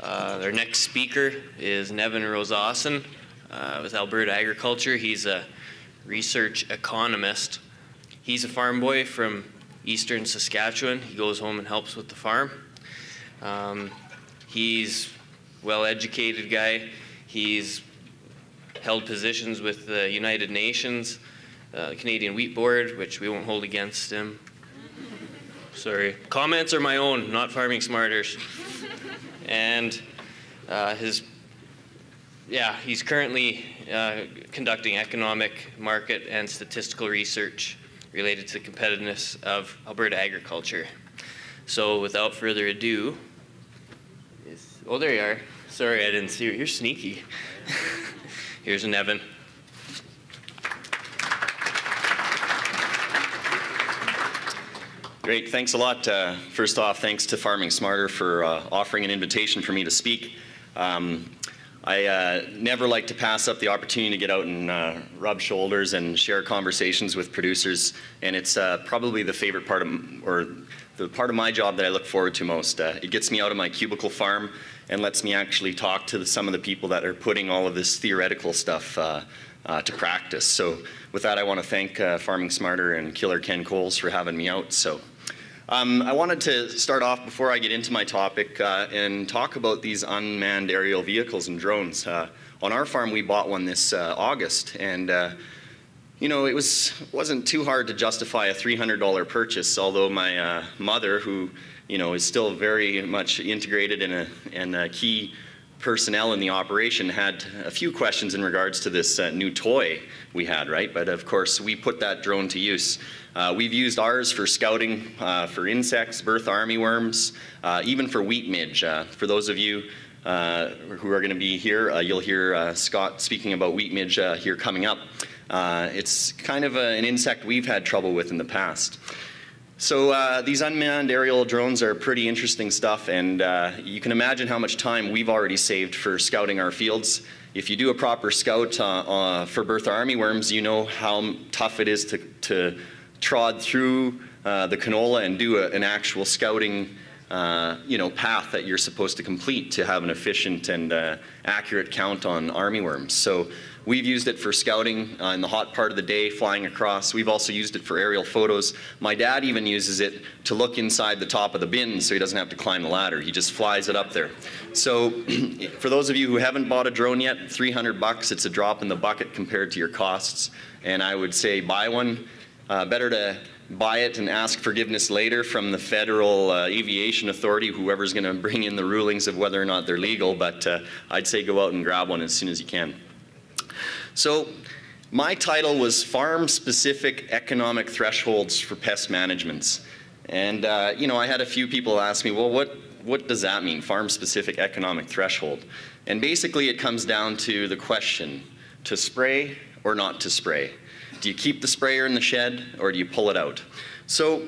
Uh, our next speaker is Nevin Rosaasen uh, with Alberta Agriculture. He's a research economist. He's a farm boy from eastern Saskatchewan. He goes home and helps with the farm. Um, he's well-educated guy. He's held positions with the United Nations, uh, Canadian Wheat Board, which we won't hold against him. Sorry. Comments are my own, not Farming Smarters. And uh, his, yeah, he's currently uh, conducting economic, market, and statistical research related to the competitiveness of Alberta agriculture. So without further ado, is, oh, there you are. Sorry, I didn't see you. You're sneaky. Here's Nevin. Great, thanks a lot. Uh, first off, thanks to Farming Smarter for uh, offering an invitation for me to speak. Um, I uh, never like to pass up the opportunity to get out and uh, rub shoulders and share conversations with producers, and it's uh, probably the favorite part of, or the part of my job that I look forward to most. Uh, it gets me out of my cubicle farm and lets me actually talk to the, some of the people that are putting all of this theoretical stuff uh, uh, to practice. So with that, I want to thank Farming Smarter and Killer Ken Coles for having me out. So. Um, I wanted to start off before I get into my topic uh, and talk about these unmanned aerial vehicles and drones. Uh, on our farm, we bought one this uh, August, and uh, you know it was wasn't too hard to justify a $300 purchase. Although my uh, mother, who you know is still very much integrated in a, in a key personnel in the operation had a few questions in regards to this uh, new toy we had, right? But of course, we put that drone to use. Uh, we've used ours for scouting uh, for insects, bertha armyworms, uh, even for wheat midge. Uh, for those of you who are going to be here, you'll hear Scott speaking about wheat midge here coming up. it's kind of a, an insect we've had trouble with in the past. So uh, these unmanned aerial drones are pretty interesting stuff, and uh, you can imagine how much time we've already saved for scouting our fields. If you do a proper scout uh, uh for bertha armyworms, you know how tough it is to, to trod through uh, the canola and do a, an actual scouting uh, you know, path that you're supposed to complete to have an efficient and accurate count on armyworms. So We've used it for scouting uh, in the hot part of the day, flying across. We've also used it for aerial photos. My dad even uses it to look inside the top of the bin so he doesn't have to climb the ladder. He just flies it up there. So for those of you who haven't bought a drone yet, 300 bucks, it's a drop in the bucket compared to your costs. And I would say buy one. Uh, better to buy it and ask forgiveness later from the Federal uh, Aviation Authority, whoever's going to bring in the rulings of whether or not they're legal. But uh, I'd say go out and grab one as soon as you can. So my title was Farm-Specific Economic Thresholds for Pest Managements. And, uh, you know, I had a few people ask me, well, what, what does that mean, farm-specific economic threshold? And basically it comes down to the question, to spray or not to spray? Do you keep the sprayer in the shed or do you pull it out? So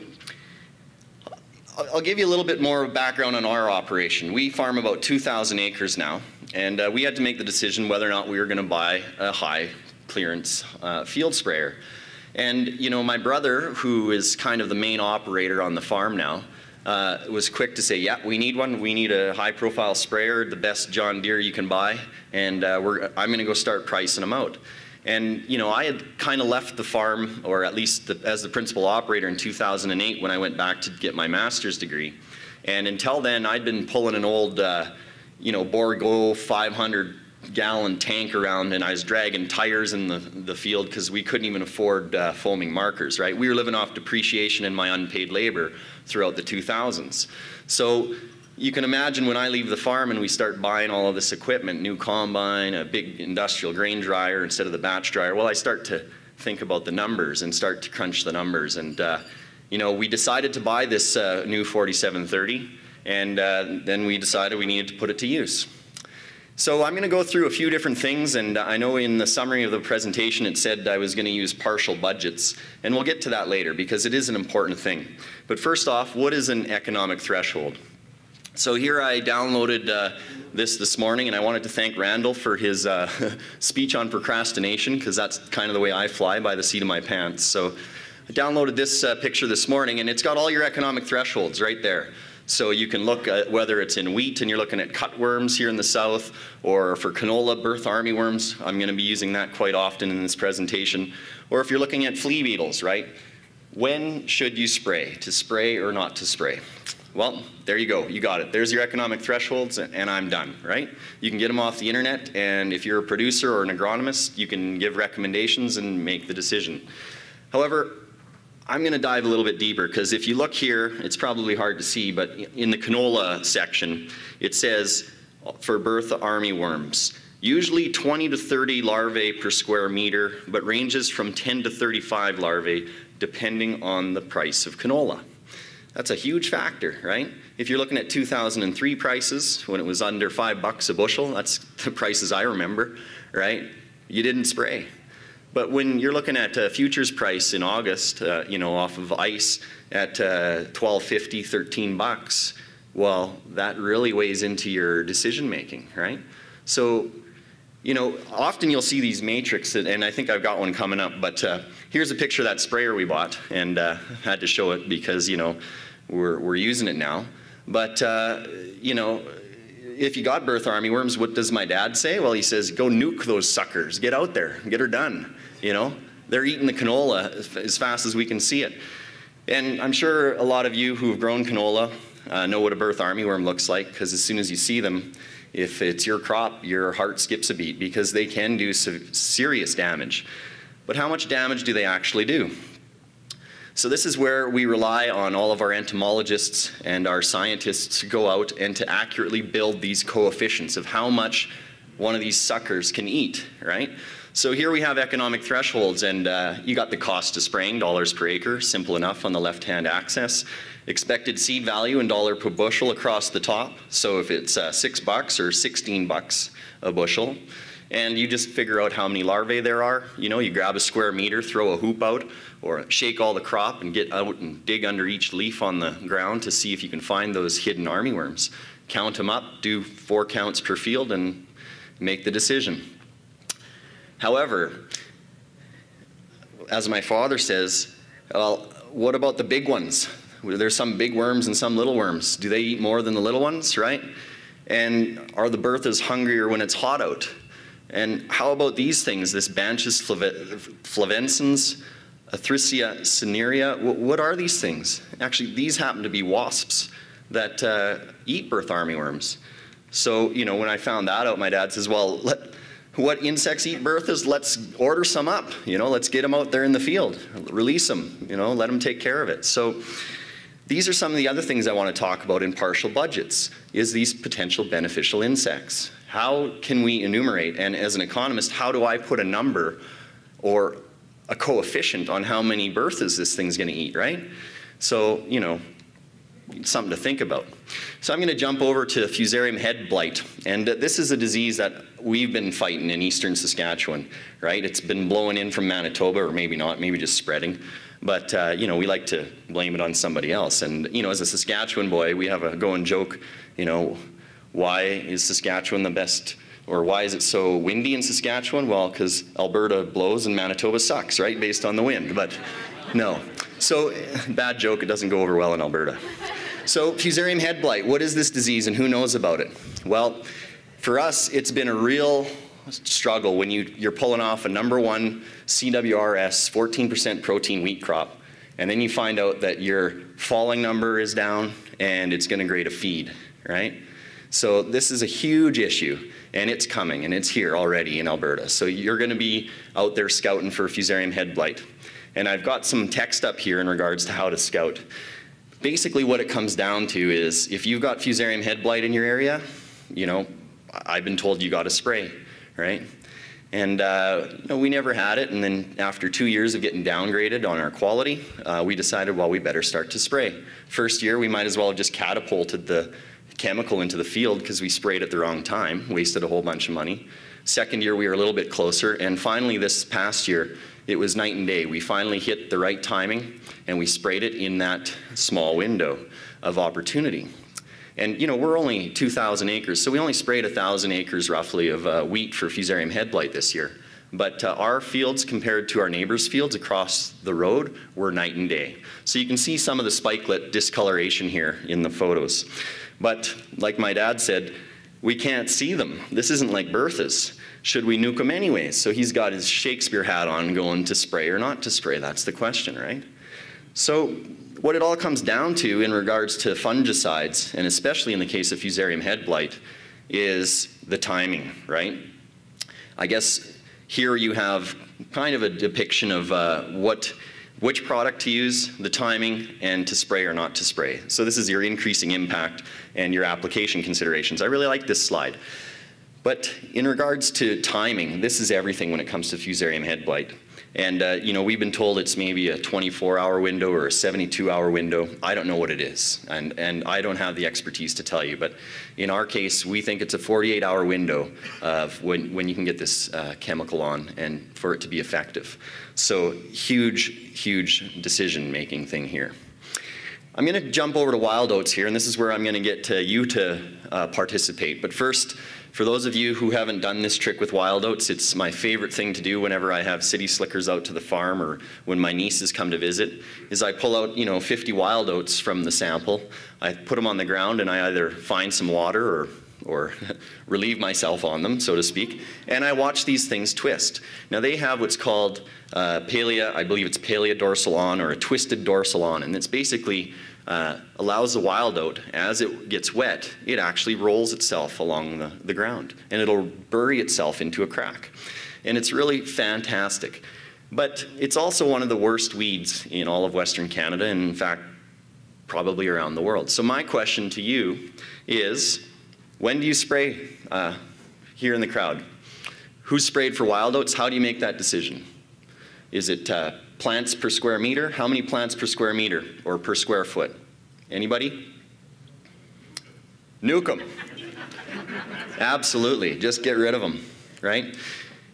I'll give you a little bit more of background on our operation. We farm about 2,000 acres now. And uh, we had to make the decision whether or not we were going to buy a high clearance uh, field sprayer. And you know, my brother, who is kind of the main operator on the farm now, uh, was quick to say, yeah, we need one. We need a high profile sprayer, the best John Deere you can buy. And uh, I'm going to go start pricing them out. And you know, I had kind of left the farm, or at least the, as the principal operator in 2008 when I went back to get my master's degree. And until then, I'd been pulling an old uh, you know, Bourgault 500 gallon tank around and I was dragging tires in the, the field because we couldn't even afford uh, foaming markers, right? We were living off depreciation and my unpaid labor throughout the 2000s. So you can imagine when I leave the farm and we start buying all of this equipment, new combine, a big industrial grain dryer instead of the batch dryer, well, I start to think about the numbers and start to crunch the numbers. And, uh, you know, we decided to buy this uh, new 4730 and uh, then we decided we needed to put it to use. So I'm going to go through a few different things, and I know in the summary of the presentation it said I was going to use partial budgets, and we'll get to that later because it is an important thing. But first off, what is an economic threshold? So here I downloaded uh, this this morning, and I wanted to thank Randall for his uh, speech on procrastination because that's kind of the way I fly by the seat of my pants. So I downloaded this uh, picture this morning, and it's got all your economic thresholds right there. So you can look at whether it's in wheat and you're looking at cutworms here in the south, or for canola, bertha armyworms. I'm going to be using that quite often in this presentation. Or if you're looking at flea beetles, right? When should you spray? To spray or not to spray? Well, there you go. You got it. There's your economic thresholds, and I'm done, right? You can get them off the internet, and if you're a producer or an agronomist, you can give recommendations and make the decision. However, I'm going to dive a little bit deeper because if you look here, it's probably hard to see, but in the canola section, it says for bertha armyworms, usually 20 to 30 larvae per square meter, but ranges from 10 to 35 larvae depending on the price of canola. That's a huge factor, right? If you're looking at 2003 prices, when it was under five bucks a bushel, that's the prices I remember, right? You didn't spray. But when you're looking at a futures price in August, uh, you know, off of ice at uh, 12.50, 13 bucks, well, that really weighs into your decision making, right? So, you know, often you'll see these matrix, and I think I've got one coming up, but uh, here's a picture of that sprayer we bought, and uh, had to show it because, you know, we're, we're using it now. But, uh, you know, if you got bertha army worms, what does my dad say? Well, he says, go nuke those suckers. Get out there. Get her done. You know, they're eating the canola as fast as we can see it. And I'm sure a lot of you who have grown canola uh, know what a bertha army worm looks like because as soon as you see them, if it's your crop, your heart skips a beat because they can do serious damage. But how much damage do they actually do? So this is where we rely on all of our entomologists and our scientists to go out and to accurately build these coefficients of how much one of these suckers can eat, right? So here we have economic thresholds and uh, you got the cost of spraying, dollars per acre, simple enough on the left-hand axis. Expected seed value in dollar per bushel across the top. So if it's uh, six bucks or 16 bucks a bushel, and you just figure out how many larvae there are. You know, you grab a square meter, throw a hoop out, or shake all the crop and get out and dig under each leaf on the ground to see if you can find those hidden armyworms. Count them up, do four counts per field, and make the decision. However, as my father says, well, what about the big ones? There's some big worms and some little worms. Do they eat more than the little ones, right? And are the berthas hungrier when it's hot out? And how about these things, this Banchus flavescens, Athrycia cinerea? What are these things? Actually, these happen to be wasps that uh, eat bertha armyworms. So, you know, when I found that out, my dad says, well, let, what insects eat berthas? Let's order some up. You know, let's get them out there in the field, release them, you know, let them take care of it. So these are some of the other things I want to talk about in partial budgets, is these potential beneficial insects. How can we enumerate? And as an economist, how do I put a number or a coefficient on how many berthas this thing's going to eat, right? So, you know, something to think about. So I'm going to jump over to Fusarium head blight. And uh, this is a disease that we've been fighting in eastern Saskatchewan, right? It's been blowing in from Manitoba, or maybe not, maybe just spreading. But, uh, you know, we like to blame it on somebody else. And, you know, as a Saskatchewan boy, we have a going joke, you know, why is Saskatchewan the best, or why is it so windy in Saskatchewan? Well, because Alberta blows and Manitoba sucks, right, based on the wind. But no. So, bad joke, it doesn't go over well in Alberta. So, Fusarium head blight, what is this disease and who knows about it? Well, for us, it's been a real struggle when you, you're pulling off a number one CWRS 14% protein wheat crop, and then you find out that your falling number is down and it's going to grade a feed, right? So this is a huge issue, and it's coming, and it's here already in Alberta. So you're going to be out there scouting for fusarium head blight. And I've got some text up here in regards to how to scout. Basically what it comes down to is if you've got fusarium head blight in your area, you know, I've been told you got to spray, right? And uh, know, we never had it, and then after two years of getting downgraded on our quality, uh, we decided, well, we better start to spray. First year, we might as well have just catapulted the chemical into the field because we sprayed at the wrong time, wasted a whole bunch of money. Second year, we were a little bit closer. And finally, this past year, it was night and day. We finally hit the right timing and we sprayed it in that small window of opportunity. And you know, we're only 2,000 acres, so we only sprayed 1,000 acres roughly of uh, wheat for fusarium head blight this year. But uh, our fields compared to our neighbors' fields across the road were night and day. So you can see some of the spikelet discoloration here in the photos. But like my dad said, we can't see them. This isn't like Bertha's. Should we nuke them anyways? So he's got his Shakespeare hat on going to spray or not to spray. That's the question, right? So what it all comes down to in regards to fungicides, and especially in the case of fusarium head blight, is the timing, right? I guess here you have kind of a depiction of uh, what, which product to use, the timing, and to spray or not to spray. So this is your increasing impact and your application considerations. I really like this slide. But in regards to timing, this is everything when it comes to fusarium head blight. And uh, you know, we've been told it's maybe a 24-hour window or a 72-hour window. I don't know what it is, and and I don't have the expertise to tell you. But in our case, we think it's a 48-hour window of when when you can get this uh, chemical on and for it to be effective. So huge, huge decision-making thing here. I'm going to jump over to wild oats here, and this is where I'm going to get to you to uh, participate. But first. For those of you who haven't done this trick with wild oats, it's my favorite thing to do whenever I have city slickers out to the farm or when my nieces come to visit, is I pull out, you know, 50 wild oats from the sample. I put them on the ground and I either find some water or or relieve myself on them, so to speak, and I watch these things twist. Now they have what's called uh, palea, I believe it's palea dorsal awn or a twisted dorsal awn, and it's basically uh, allows the wild oat, as it gets wet, it actually rolls itself along the, the ground and it'll bury itself into a crack. And it's really fantastic. But it's also one of the worst weeds in all of Western Canada, and in fact, probably around the world. So my question to you is, when do you spray uh, here in the crowd? Who sprayed for wild oats? How do you make that decision? Is it uh, plants per square meter? How many plants per square meter or per square foot? Anybody? Nuke them. Absolutely. Just get rid of them, right?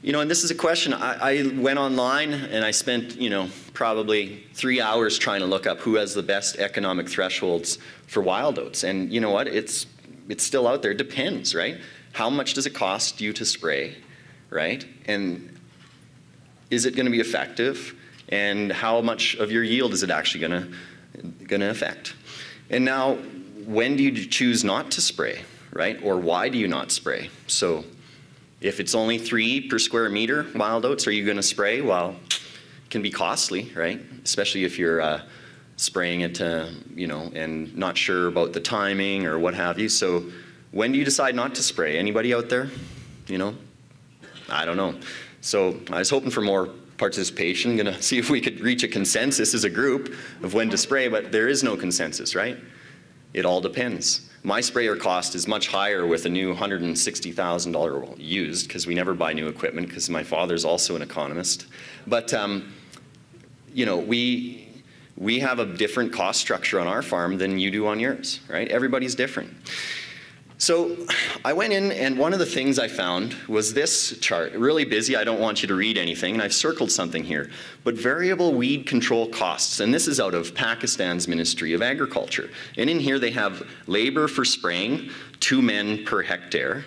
You know, and this is a question. I, I, went online and I spent, you know, probably three hours trying to look up who has the best economic thresholds for wild oats. And you know what? It's it's still out there. It depends, right? How much does it cost you to spray, right? And is it going to be effective? And how much of your yield is it actually going to affect? And now, when do you choose not to spray, right? Or why do you not spray? So if it's only three per square meter wild oats, are you going to spray? Well, it can be costly, right? Especially if you're uh, spraying it, uh, you know, and not sure about the timing or what have you. So when do you decide not to spray? Anybody out there? You know? I don't know. So I was hoping for more participation, going to see if we could reach a consensus as a group of when to spray, but there is no consensus, right? It all depends. My sprayer cost is much higher with a new $160,000 used because we never buy new equipment because my father's also an economist. But, um, you know, we, we have a different cost structure on our farm than you do on yours, right? Everybody's different. So I went in and one of the things I found was this chart, really busy, I don't want you to read anything, and I've circled something here, but variable weed control costs, and this is out of Pakistan's Ministry of Agriculture. And in here they have labor for spraying, two men per hectare,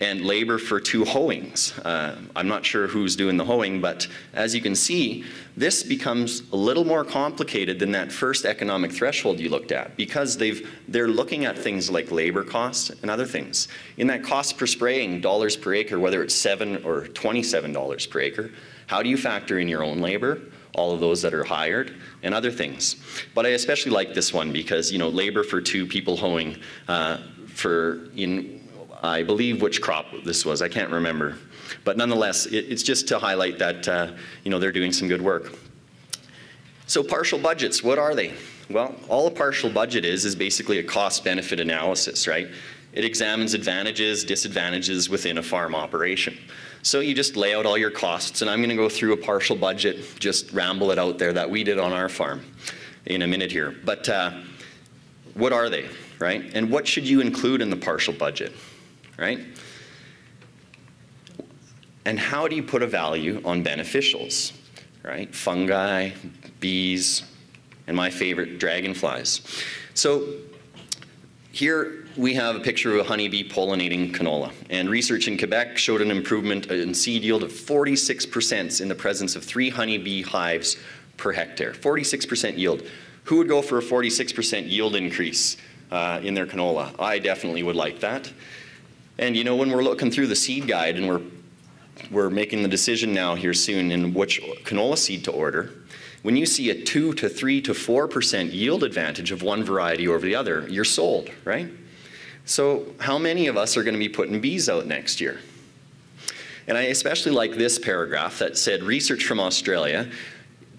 and labor for two hoeings. Uh, I'm not sure who's doing the hoeing, but as you can see, this becomes a little more complicated than that first economic threshold you looked at because they've, they're looking at things like labor costs and other things. In that cost per spraying, dollars per acre, whether it's seven or $27 per acre, how do you factor in your own labor, all of those that are hired, and other things. But I especially like this one because, you know, labor for two people hoeing uh, for in I believe which crop this was. I can't remember. But nonetheless, it, it's just to highlight that uh, you know, they're doing some good work. So partial budgets, what are they? Well, all a partial budget is is basically a cost-benefit analysis, right? It examines advantages, disadvantages within a farm operation. So you just lay out all your costs, and I'm going to go through a partial budget, just ramble it out there that we did on our farm in a minute here. But uh, what are they, right? And what should you include in the partial budget? Right? And how do you put a value on beneficials, right? Fungi, bees, and my favorite, dragonflies. So here we have a picture of a honeybee pollinating canola. And research in Quebec showed an improvement in seed yield of 46% in the presence of three honeybee hives per hectare. 46% yield. Who would go for a 46% yield increase uh, in their canola? I definitely would like that. And you know, when we're looking through the seed guide and we're, we're making the decision now here soon in which canola seed to order, when you see a 2 to 3 to 4% yield advantage of one variety over the other, you're sold, right? So how many of us are going to be putting bees out next year? And I especially like this paragraph that said research from Australia,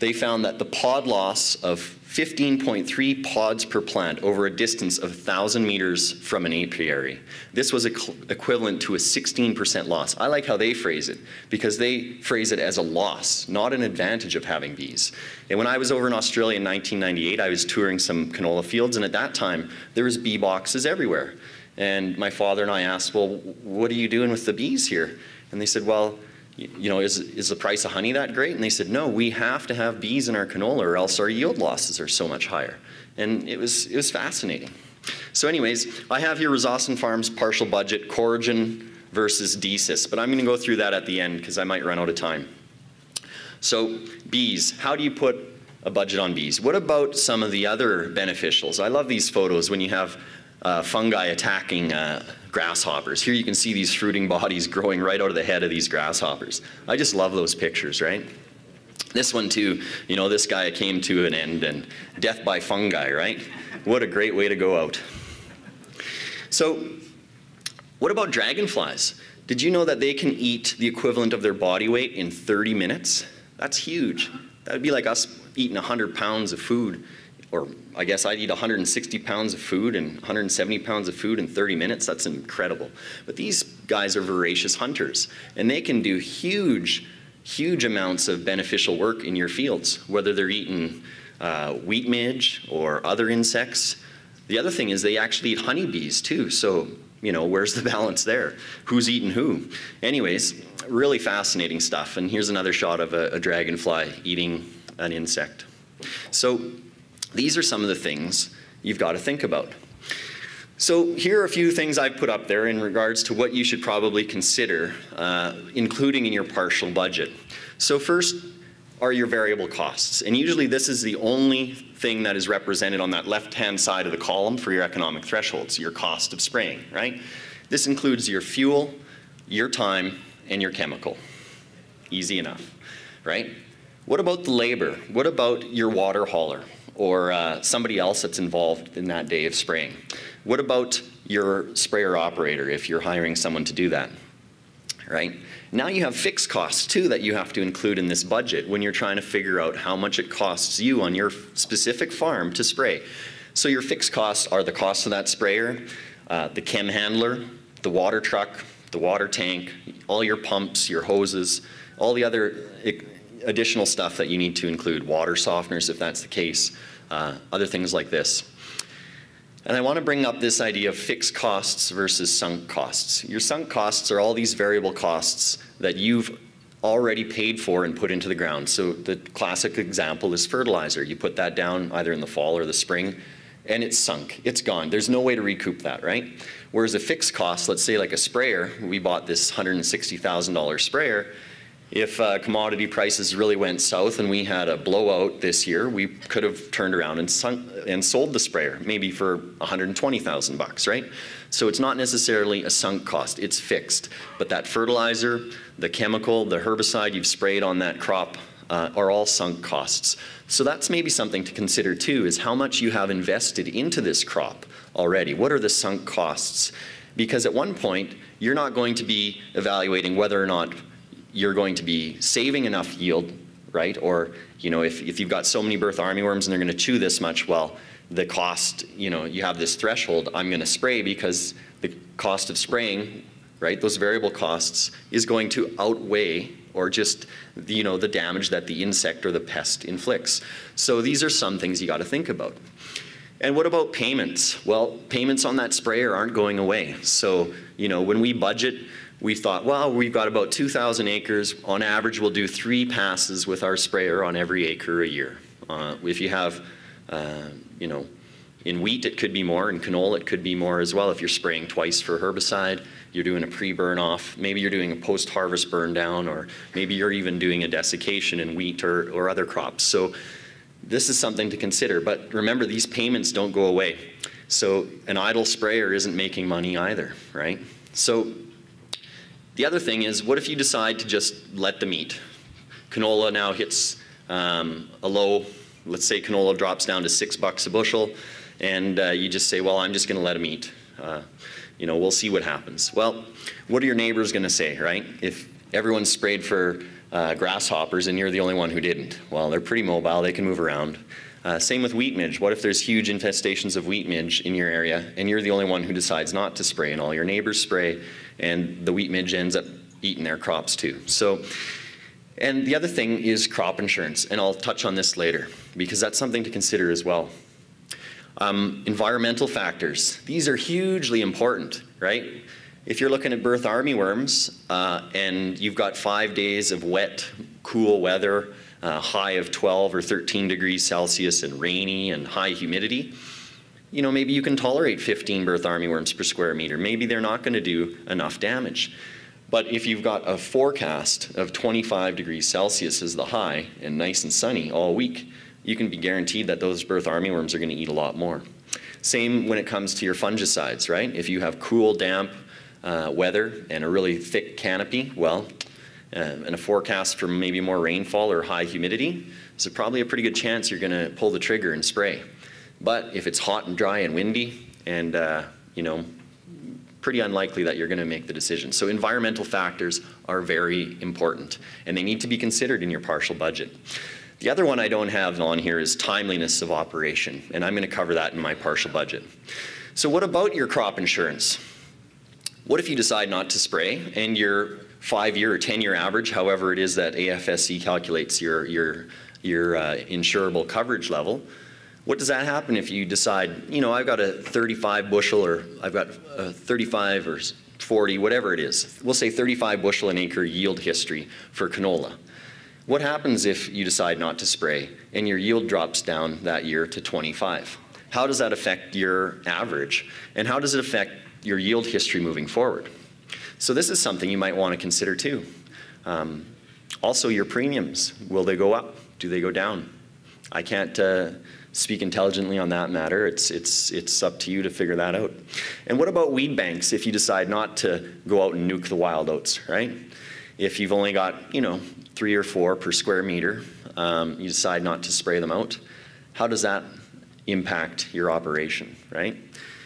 they found that the pod loss of 15.3 pods per plant over a distance of 1,000 meters from an apiary. This was equivalent to a 16% loss. I like how they phrase it because they phrase it as a loss, not an advantage of having bees. And when I was over in Australia in 1998, I was touring some canola fields, and at that time, there was bee boxes everywhere. And my father and I asked, well, what are you doing with the bees here? And they said, well, you know, is, is the price of honey that great? And they said, no, we have to have bees in our canola or else our yield losses are so much higher. And it was, it was fascinating. So anyways, I have here Rosaasen Farms partial budget, Coragen versus Decis, but I'm going to go through that at the end because I might run out of time. So bees, how do you put a budget on bees? What about some of the other beneficials? I love these photos when you have uh, fungi attacking uh, grasshoppers. Here you can see these fruiting bodies growing right out of the head of these grasshoppers. I just love those pictures, right? This one too, you know, this guy came to an end and death by fungi, right? What a great way to go out. So, what about dragonflies? Did you know that they can eat the equivalent of their body weight in 30 minutes? That's huge. That would be like us eating 100 pounds of food or I guess I'd eat 160 pounds of food and 170 pounds of food in 30 minutes. That's incredible. But these guys are voracious hunters, and they can do huge, huge amounts of beneficial work in your fields, whether they're eating uh, wheat midge or other insects. The other thing is they actually eat honeybees too, so you know, where's the balance there? Who's eating who? Anyways, really fascinating stuff. And here's another shot of a, a dragonfly eating an insect. So these are some of the things you've got to think about. So here are a few things I've put up there in regards to what you should probably consider uh, including in your partial budget. So first are your variable costs. And usually this is the only thing that is represented on that left-hand side of the column for your economic thresholds, your cost of spraying, right? This includes your fuel, your time, and your chemical. Easy enough, right? What about the labor? What about your water hauler? Or uh, somebody else that's involved in that day of spraying. What about your sprayer operator if you're hiring someone to do that? Right? Now you have fixed costs too that you have to include in this budget when you're trying to figure out how much it costs you on your specific farm to spray. So your fixed costs are the cost of that sprayer, uh, the chem handler, the water truck, the water tank, all your pumps, your hoses, all the other additional stuff that you need to include, water softeners if that's the case, uh, other things like this. And I want to bring up this idea of fixed costs versus sunk costs. Your sunk costs are all these variable costs that you've already paid for and put into the ground. So the classic example is fertilizer. You put that down either in the fall or the spring, and it's sunk. It's gone. There's no way to recoup that, right? Whereas a fixed cost, let's say like a sprayer, we bought this $160,000 sprayer, if uh, commodity prices really went south and we had a blowout this year, we could have turned around and, sunk, and sold the sprayer, maybe for 120,000 bucks, right? So it's not necessarily a sunk cost, it's fixed. But that fertilizer, the chemical, the herbicide you've sprayed on that crop uh, are all sunk costs. So that's maybe something to consider too, is how much you have invested into this crop already. What are the sunk costs? Because at one point, you're not going to be evaluating whether or not you're going to be saving enough yield, right? Or, you know, if, if you've got so many Bertha armyworms and they're going to chew this much, well, the cost, you know, you have this threshold, I'm going to spray because the cost of spraying, right, those variable costs is going to outweigh or just, you know, the damage that the insect or the pest inflicts. So these are some things you got to think about. And what about payments? Well, payments on that sprayer aren't going away. So, you know, when we budget, we thought, well, we've got about 2,000 acres. On average, we'll do three passes with our sprayer on every acre a year. Uh, if you have, uh, you know, In wheat, it could be more. In canola, it could be more as well if you're spraying twice for herbicide, you're doing a pre-burn off, maybe you're doing a post-harvest burn down, or maybe you're even doing a desiccation in wheat or, or other crops. So this is something to consider. But remember, these payments don't go away. So an idle sprayer isn't making money either, right? So the other thing is, what if you decide to just let them eat? Canola now hits um, a low, let's say canola drops down to six bucks a bushel, and uh, you just say, well, I'm just going to let them eat. Uh, you know, we'll see what happens. Well, what are your neighbors going to say, right? If everyone sprayed for uh, grasshoppers and you're the only one who didn't, well, they're pretty mobile, they can move around. Uh, same with wheat midge. What if there's huge infestations of wheat midge in your area and you're the only one who decides not to spray and all your neighbors spray and the wheat midge ends up eating their crops too? So, and the other thing is crop insurance, and I'll touch on this later because that's something to consider as well. Um, environmental factors. These are hugely important, right? If you're looking at bertha armyworms uh, and you've got five days of wet, cool weather, uh, high of 12 or 13 degrees Celsius and rainy and high humidity, you know, maybe you can tolerate 15 bertha armyworms per square meter. Maybe they're not going to do enough damage. But if you've got a forecast of 25 degrees Celsius as the high and nice and sunny all week, you can be guaranteed that those bertha armyworms are going to eat a lot more. Same when it comes to your fungicides, right? If you have cool, damp uh, weather and a really thick canopy, well, uh, and a forecast for maybe more rainfall or high humidity, so probably a pretty good chance you're going to pull the trigger and spray. But if it's hot and dry and windy, and uh, you know, pretty unlikely that you're going to make the decision. So environmental factors are very important, and they need to be considered in your partial budget. The other one I don't have on here is timeliness of operation, and I'm going to cover that in my partial budget. So what about your crop insurance? What if you decide not to spray and your five-year or 10-year average, however it is that AFSC calculates your, your, your uh, insurable coverage level, what does that happen if you decide, you know, I've got a 35 bushel or I've got a 35 or 40, whatever it is. We'll say 35 bushel an acre yield history for canola. What happens if you decide not to spray and your yield drops down that year to 25? How does that affect your average? And how does it affect your yield history moving forward? So this is something you might want to consider too. Um, also, your premiums, will they go up? Do they go down? I can't uh, speak intelligently on that matter. It's, it's, it's up to you to figure that out. And what about weed banks if you decide not to go out and nuke the wild oats, right? If you've only got, you know, three or four per square meter, um, you decide not to spray them out, how does that impact your operation, right?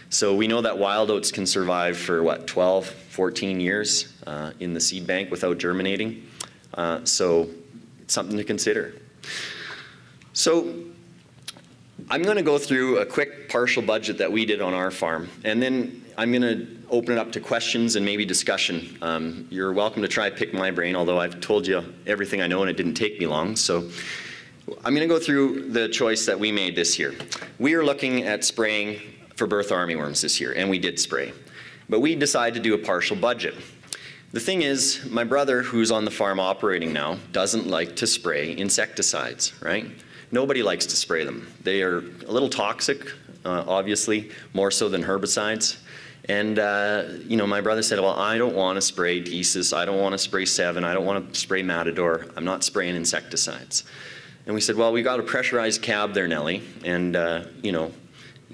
So we know that wild oats can survive for what, 12, 14 years uh, in the seed bank without germinating. Uh, so it's something to consider. So I'm going to go through a quick partial budget that we did on our farm, and then I'm going to open it up to questions and maybe discussion. Um, you're welcome to try pick my brain, although I've told you everything I know and it didn't take me long. So I'm going to go through the choice that we made this year. We are looking at spraying for bertha armyworms this year, and we did spray. But we decided to do a partial budget. The thing is, my brother, who's on the farm operating now, doesn't like to spray insecticides, right? Nobody likes to spray them. They are a little toxic, uh, obviously, more so than herbicides. And, uh, you know, my brother said, well, I don't want to spray Decis, I don't want to spray Sevin, I don't want to spray Matador, I'm not spraying insecticides. And we said, well, we got a pressurized cab there, Nellie, and, uh, you know,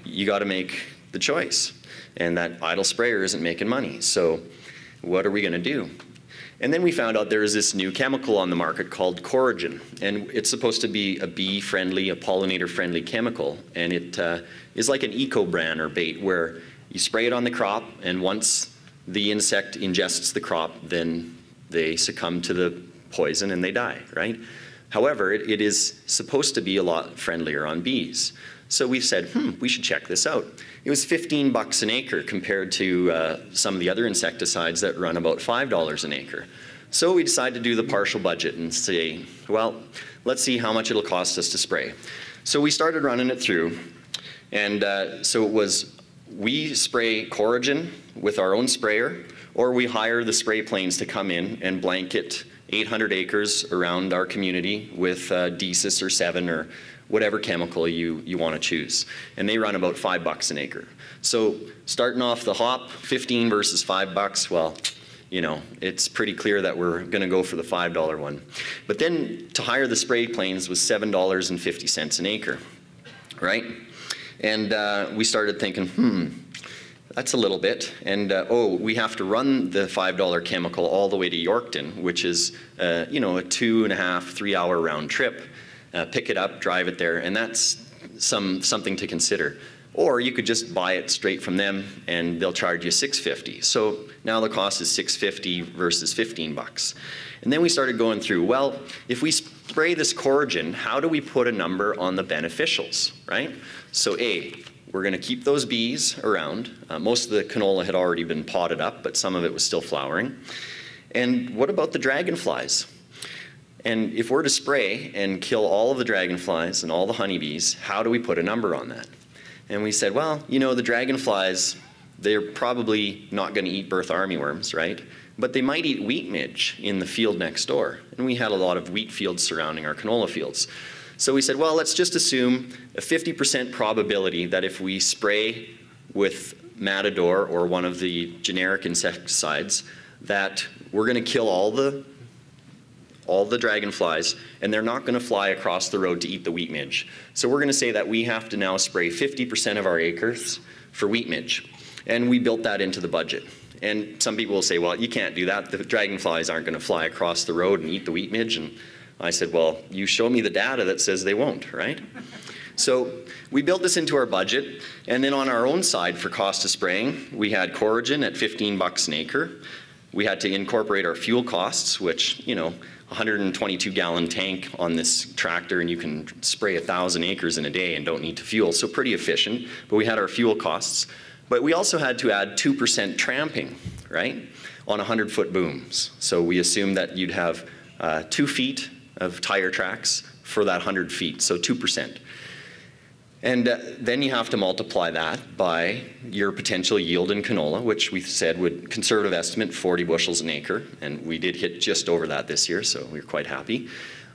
you got to make the choice. And that idle sprayer isn't making money. So what are we going to do? And then we found out there is this new chemical on the market called Coragen. And it's supposed to be a bee-friendly, a pollinator-friendly chemical. And it uh, is like an eco-bran or bait where you spray it on the crop, and once the insect ingests the crop, then they succumb to the poison and they die, right? However, it, it is supposed to be a lot friendlier on bees. So we said, hmm, we should check this out. It was 15 bucks an acre compared to uh, some of the other insecticides that run about $5 an acre. So we decided to do the partial budget and say, well, let's see how much it'll cost us to spray. So we started running it through, and uh, so it was we spray Coragen with our own sprayer, or we hire the spray planes to come in and blanket 800 acres around our community with uh, Decis or Sevin or whatever chemical you, you want to choose. And they run about five bucks an acre. So starting off the hop, 15 versus five bucks, well, you know, it's pretty clear that we're going to go for the $5 one. But then to hire the spray planes was $7.50 an acre, right? And uh, we started thinking, hmm, that's a little bit. And uh, oh, we have to run the $5 chemical all the way to Yorkton, which is, uh, you know, a two and a half, three hour round trip. Uh, pick it up, drive it there, and that's some, something to consider. Or you could just buy it straight from them and they'll charge you 650. So now the cost is 650 versus 15 bucks. And then we started going through, well, if we spray this coragen, how do we put a number on the beneficials, right? So A, we're going to keep those bees around. Uh, most of the canola had already been potted up, but some of it was still flowering. And what about the dragonflies? And if we're to spray and kill all of the dragonflies and all the honeybees, how do we put a number on that? And we said, well, you know, the dragonflies, they're probably not going to eat bertha armyworms, right? But they might eat wheat midge in the field next door. And we had a lot of wheat fields surrounding our canola fields. So we said, well, let's just assume a 50% probability that if we spray with Matador or one of the generic insecticides, that we're going to kill all the all the dragonflies, and they're not going to fly across the road to eat the wheat midge. So we're going to say that we have to now spray 50% of our acres for wheat midge. And we built that into the budget. And some people will say, well, you can't do that. The dragonflies aren't going to fly across the road and eat the wheat midge. And I said, well, you show me the data that says they won't, right? So we built this into our budget. And then on our own side for cost of spraying, we had Coragen at 15 bucks an acre. We had to incorporate our fuel costs, which, you know, 122 gallon tank on this tractor and you can spray a thousand acres in a day and don't need to fuel. So pretty efficient, but we had our fuel costs. But we also had to add 2% tramping, right, on 100 foot booms. So we assumed that you'd have uh, two feet of tire tracks for that 100 feet, so 2%. And uh, then you have to multiply that by your potential yield in canola, which we said would conservative estimate 40 bushels an acre, and we did hit just over that this year, so we are quite happy.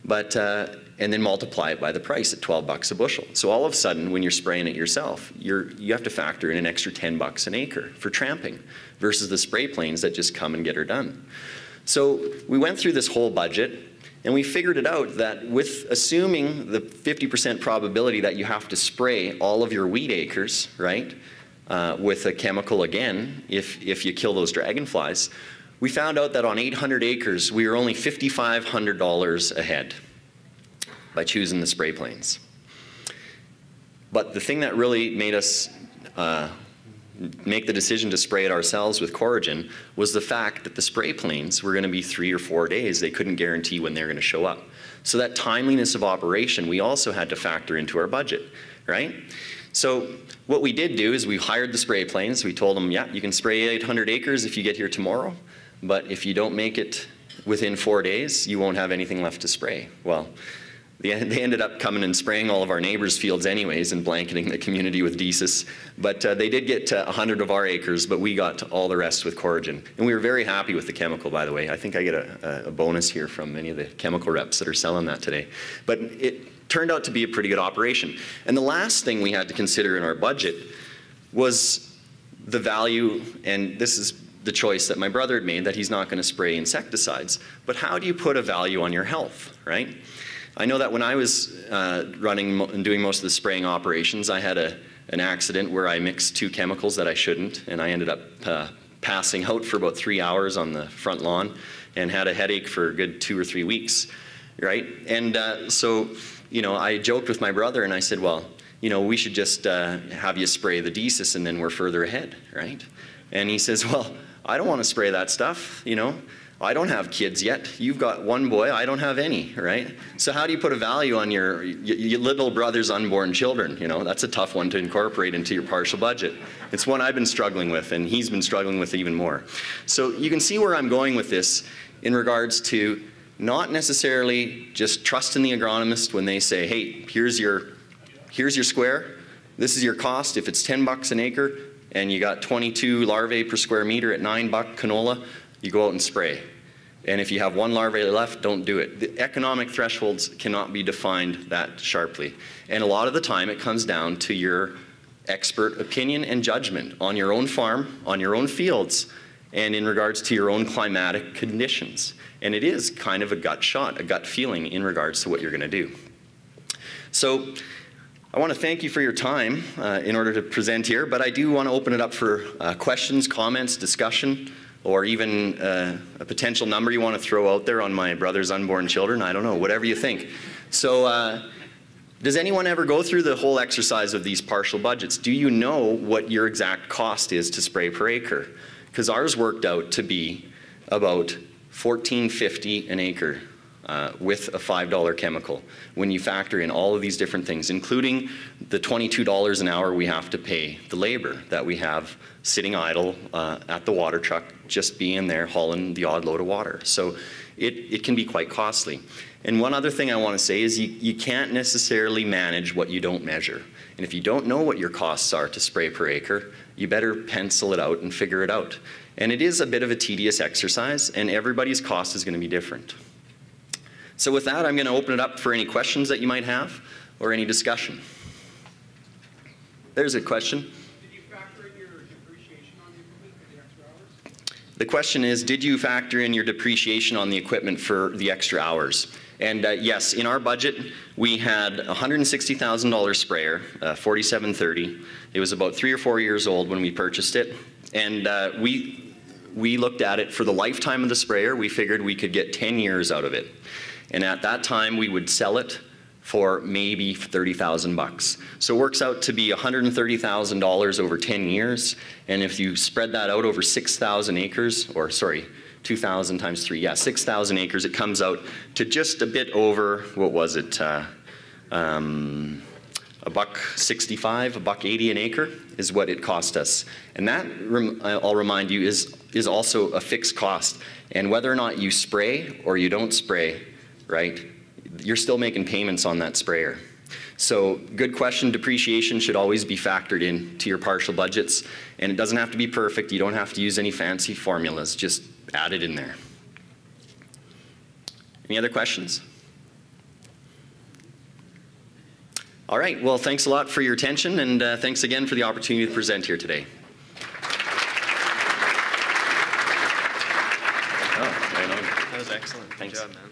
But uh, and then multiply it by the price at 12 bucks a bushel. So all of a sudden, when you're spraying it yourself, you're you have to factor in an extra 10 bucks an acre for tramping, versus the spray planes that just come and get her done. So we went through this whole budget and we figured it out that with assuming the 50% probability that you have to spray all of your wheat acres, right, uh, with a chemical again, if, if you kill those dragonflies, we found out that on 800 acres, we were only $5,500 ahead by choosing the spray planes. But the thing that really made us uh, make the decision to spray it ourselves with Coragen was the fact that the spray planes were going to be three or four days. They couldn't guarantee when they're going to show up. So that timeliness of operation, we also had to factor into our budget, right? So what we did do is we hired the spray planes. We told them, yeah, you can spray 800 acres if you get here tomorrow, but if you don't make it within four days, you won't have anything left to spray. Well, they, they ended up coming and spraying all of our neighbors' fields anyways and blanketing the community with Decis. But uh, they did get to 100 of our acres, but we got to all the rest with Coragen. And we were very happy with the chemical, by the way. I think I get a, a bonus here from many of the chemical reps that are selling that today. But it turned out to be a pretty good operation. And the last thing we had to consider in our budget was the value, and this is the choice that my brother had made that he's not going to spray insecticides. But how do you put a value on your health, right? I know that when I was uh, running and doing most of the spraying operations, I had a, an accident where I mixed two chemicals that I shouldn't, and I ended up uh, passing out for about three hours on the front lawn and had a headache for a good two or three weeks, right? And uh, so, you know, I joked with my brother and I said, well, you know, we should just uh, have you spray the Decis and then we're further ahead, right? And he says, well, I don't want to spray that stuff, you know. I don't have kids yet. You've got one boy, I don't have any, right? So how do you put a value on your, your, little brother's unborn children? You know, that's a tough one to incorporate into your partial budget. It's one I've been struggling with, and he's been struggling with even more. So you can see where I'm going with this in regards to not necessarily just trusting the agronomist when they say, hey, here's your, here's your square, this is your cost. If it's 10 bucks an acre and you got 22 larvae per square meter at 9 buck canola, you go out and spray. And if you have one larvae left, don't do it. The economic thresholds cannot be defined that sharply. And a lot of the time it comes down to your expert opinion and judgment on your own farm, on your own fields, and in regards to your own climatic conditions. And it is kind of a gut shot, a gut feeling in regards to what you're going to do. So I want to thank you for your time uh, in order to present here, but I do want to open it up for uh, questions, comments, discussion, or even uh, a potential number you want to throw out there on my brother's unborn children. I don't know, whatever you think. So, uh, does anyone ever go through the whole exercise of these partial budgets? Do you know what your exact cost is to spray per acre? Because ours worked out to be about 14.50 an acre uh, with a $5 chemical when you factor in all of these different things, including the $22 an hour we have to pay the labor that we have sitting idle uh, at the water truck, just being there hauling the odd load of water. So it, it can be quite costly. And one other thing I want to say is you, you can't necessarily manage what you don't measure. And if you don't know what your costs are to spray per acre, you better pencil it out and figure it out. And it is a bit of a tedious exercise, and everybody's cost is going to be different. So with that, I'm going to open it up for any questions that you might have or any discussion. There's a question. The question is, did you factor in your depreciation on the equipment for the extra hours? And uh, yes, in our budget, we had a $160,000 sprayer, uh, 4730. It was about three or four years old when we purchased it. And uh, we, we looked at it for the lifetime of the sprayer. We figured we could get 10 years out of it. And at that time, we would sell it for maybe 30,000 bucks. So it works out to be $130,000 over 10 years. And if you spread that out over 6,000 acres, or sorry, 2,000 times three, yeah, 6,000 acres, it comes out to just a bit over, what was it, uh, um, a buck 65, a buck 80 an acre is what it cost us. And that, I'll remind you, is, is also a fixed cost. And whether or not you spray or you don't spray, right, you're still making payments on that sprayer. So good question, depreciation should always be factored in to your partial budgets. And it doesn't have to be perfect. You don't have to use any fancy formulas. Just add it in there. Any other questions? All right, well, thanks a lot for your attention, and uh, thanks again for the opportunity to present here today. Oh, right That was excellent. Thanks. Good job, man.